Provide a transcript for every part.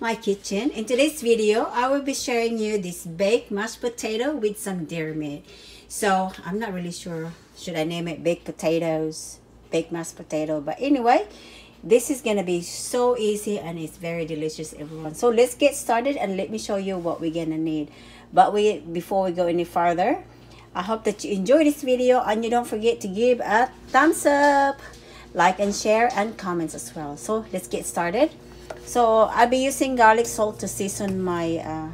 my kitchen. In today's video, I will be sharing you this baked mashed potato with some deer meat. So I'm not really sure should I name it baked potatoes, baked mashed potato. But anyway, this is gonna be so easy and it's very delicious everyone. So let's get started and let me show you what we're gonna need. But we before we go any further, I hope that you enjoy this video and you don't forget to give a thumbs up, like and share and comments as well. So let's get started. So I'll be using garlic salt to season my uh,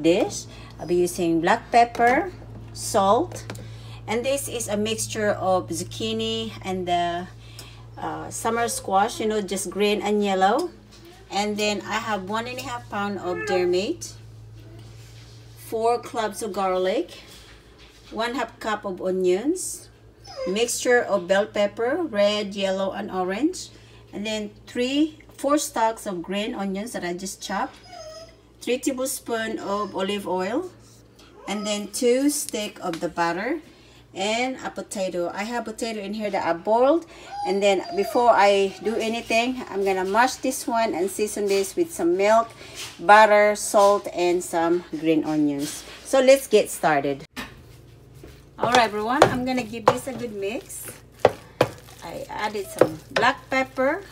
dish. I'll be using black pepper, salt, and this is a mixture of zucchini and the uh, summer squash, you know, just green and yellow. And then I have one and a half pound of deer meat, four cloves of garlic, one half cup of onions, mixture of bell pepper, red, yellow, and orange, and then three, four stalks of green onions that I just chopped, three tablespoons of olive oil, and then two stick of the butter, and a potato. I have potato in here that I boiled, and then before I do anything, I'm gonna mash this one and season this with some milk, butter, salt, and some green onions. So let's get started. Alright everyone, I'm gonna give this a good mix. I added some black pepper,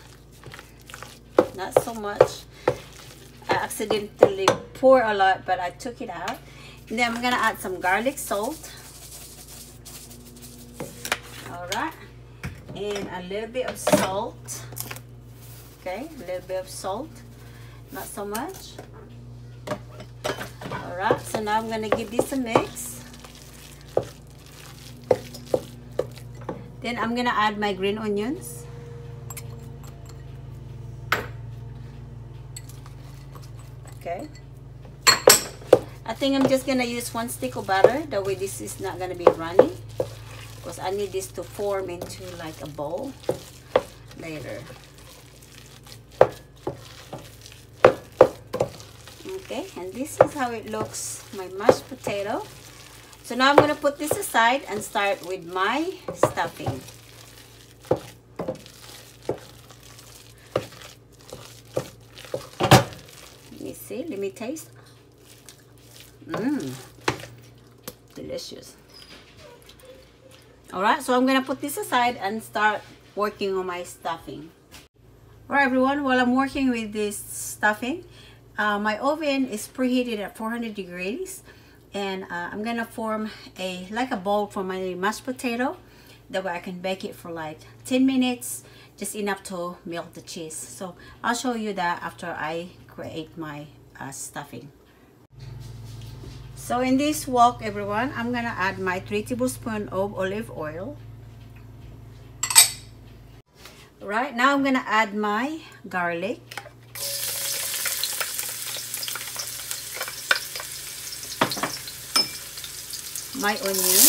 not so much. I accidentally pour a lot, but I took it out. And then I'm gonna add some garlic salt. Alright, and a little bit of salt. Okay, a little bit of salt, not so much. Alright, so now I'm gonna give this a mix. Then I'm gonna add my green onions. Okay. I think I'm just gonna use one stick of butter. That way this is not gonna be runny. Because I need this to form into like a bowl later. Okay, and this is how it looks, my mashed potato. So now I'm to put this aside and start with my stuffing. Let me see. Let me taste. Mmm. Delicious. Alright, so I'm going to put this aside and start working on my stuffing. Alright everyone, while I'm working with this stuffing, uh, my oven is preheated at 400 degrees and uh, I'm gonna form a like a bowl for my mashed potato that way I can bake it for like 10 minutes just enough to melt the cheese so I'll show you that after I create my uh, stuffing so in this wok everyone I'm gonna add my 3 tablespoons of olive oil right now I'm gonna add my garlic my onion.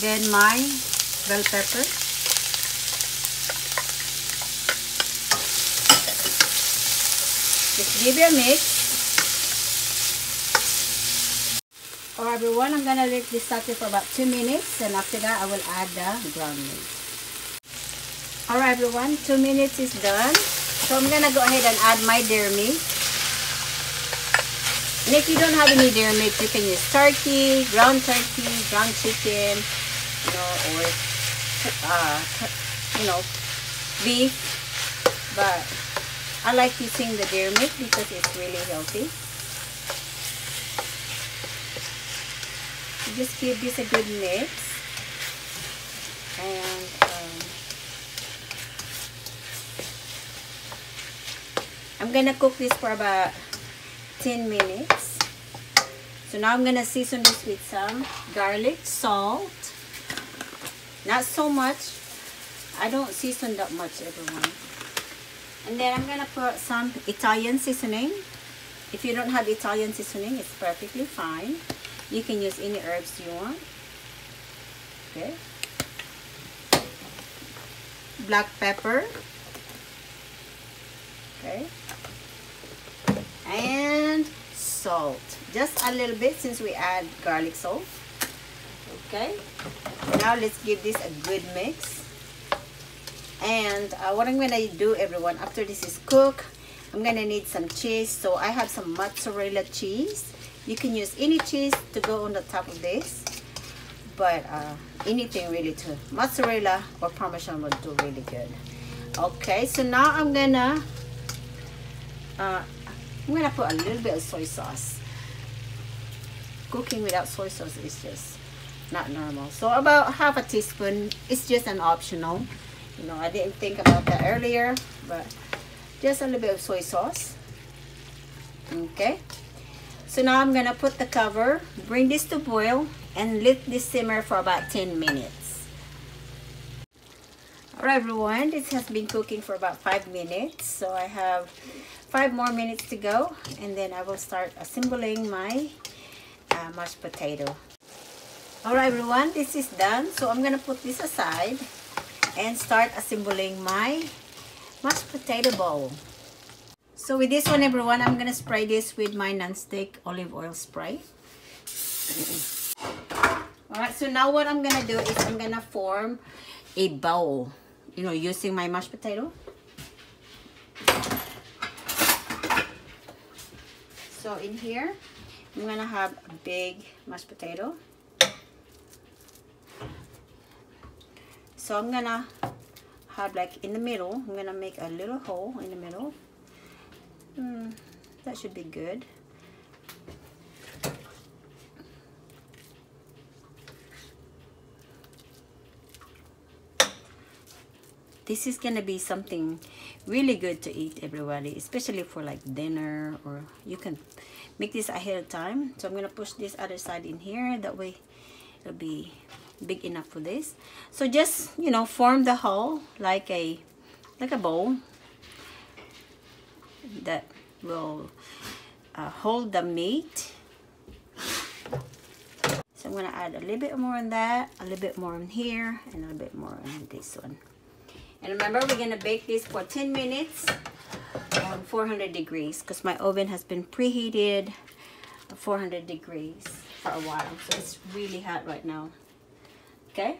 Then my bell pepper. Just give it a mix. Alright everyone, I'm gonna let this saute for about 2 minutes and after that I will add the ground meat. Alright everyone, 2 minutes is done. So I'm gonna go ahead and add my deer meat. And if you don't have any deer meat, you can use turkey, ground turkey, ground chicken, you know, or uh, you know, beef. But I like using the deer meat because it's really healthy. just give this a good mix. And um, I'm gonna cook this for about 10 minutes. So now I'm gonna season this with some garlic, salt. Not so much. I don't season that much, everyone. And then I'm gonna put some Italian seasoning. If you don't have Italian seasoning, it's perfectly fine. You can use any herbs you want. Okay. Black pepper. Okay and salt just a little bit since we add garlic salt okay now let's give this a good mix and uh, what I'm gonna do everyone after this is cooked I'm gonna need some cheese. So I have some mozzarella cheese. You can use any cheese to go on the top of this. But uh, anything really too mozzarella or parmesan will do really good. Okay so now I'm gonna uh, I'm gonna put a little bit of soy sauce. Cooking without soy sauce is just not normal. So about half a teaspoon it's just an optional you know I didn't think about that earlier but just a little bit of soy sauce. Okay. So now I'm gonna put the cover bring this to boil and let this simmer for about 10 minutes. All right everyone this has been cooking for about five minutes so I have five more minutes to go and then I will start assembling my uh, mashed potato. All right everyone this is done so i'm gonna put this aside and start assembling my mashed potato bowl. So with this one everyone i'm gonna spray this with my non-stick olive oil spray. All right so now what i'm gonna do is i'm gonna form a bowl you know using my mashed potato. So in here i'm gonna have a big mashed potato so I'm gonna have like in the middle. I'm gonna make a little hole in the middle. Mm, that should be good. This is gonna be something really good to eat everybody especially for like dinner or you can make this ahead of time. So I'm gonna push this other side in here. That way it'll be big enough for this. So just you know form the hole like a like a bowl that will uh, hold the meat. So I'm gonna add a little bit more on that a little bit more in here and a little bit more on this one. And remember we're gonna bake this for 10 minutes on 400 degrees because my oven has been preheated 400 degrees for a while. So it's really hot right now Okay?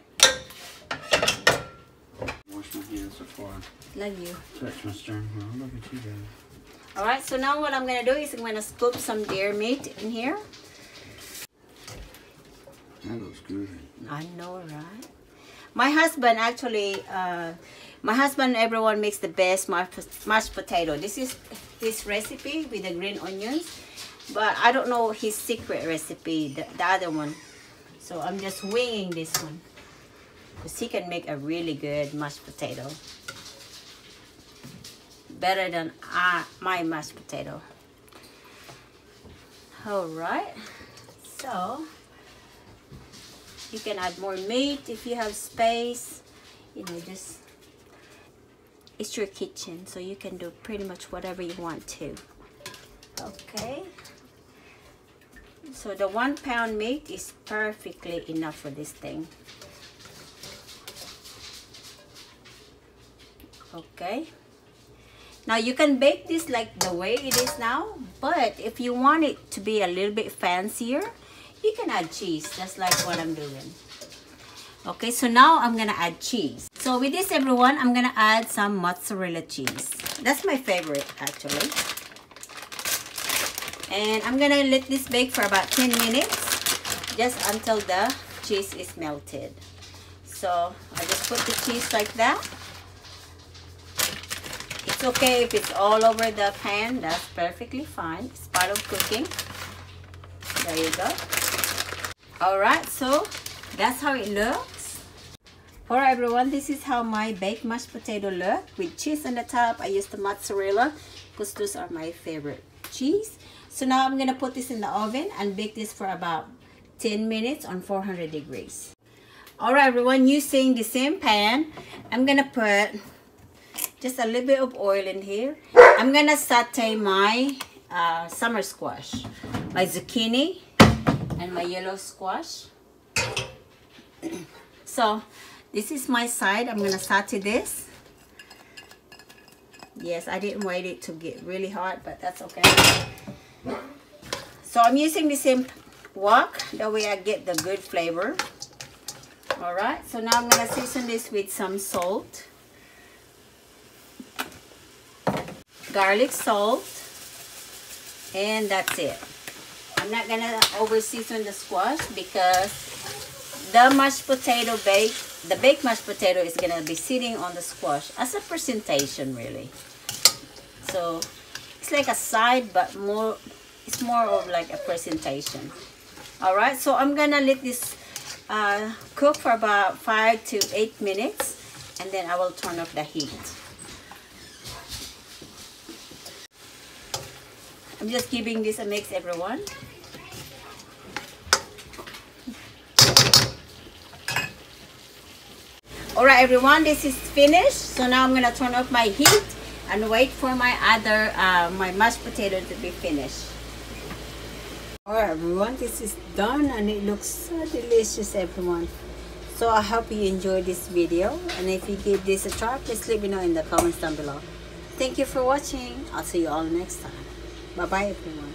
Wash my hands before I love you. touch my steering wheel. Look at you guys. Alright, so now what I'm going to do is I'm to scoop some deer meat in here. That looks good. I know, right? My husband actually, uh, my husband everyone makes the best mashed potato. This is his recipe with the green onions. But I don't know his secret recipe, the, the other one. So I'm just winging this one. Because he can make a really good mashed potato. Better than uh, my mashed potato. Alright. So, you can add more meat if you have space. You know, just, it's your kitchen. So you can do pretty much whatever you want to. Okay. So the one pound meat is perfectly enough for this thing. Okay. Now you can bake this like the way it is now, but if you want it to be a little bit fancier, you can add cheese, just like what I'm doing. Okay, so now I'm gonna add cheese. So with this everyone, I'm gonna add some mozzarella cheese. That's my favorite actually and I'm gonna let this bake for about 10 minutes just until the cheese is melted. So I just put the cheese like that. It's okay if it's all over the pan that's perfectly fine. It's part of cooking. There you go. All right so that's how it looks. Alright everyone, this is how my baked mashed potato look with cheese on the top. I used the mozzarella. Because those are my favorite cheese. So now I'm gonna put this in the oven and bake this for about 10 minutes on 400 degrees. Alright everyone, using the same pan, I'm gonna put just a little bit of oil in here. I'm gonna saute my uh, summer squash, my zucchini, and my yellow squash. so this is my side. I'm gonna saute this. Yes, I didn't wait it to get really hot, but that's okay. So I'm using the same wok, that way I get the good flavor. All right, so now I'm gonna season this with some salt, garlic salt, and that's it. I'm not gonna over season the squash because the mashed potato bake, the baked mashed potato is gonna be sitting on the squash as a presentation really. So it's like a side but more, it's more of like a presentation. All right, so I'm gonna let this uh, cook for about five to eight minutes and then I will turn off the heat. I'm just giving this a mix everyone. Alright everyone, this is finished. So now I'm gonna turn off my heat and wait for my other, uh, my mashed potato to be finished. Alright everyone, this is done and it looks so delicious everyone. So I hope you enjoyed this video and if you give this a try, please let me know in the comments down below. Thank you for watching. I'll see you all next time. Bye bye everyone.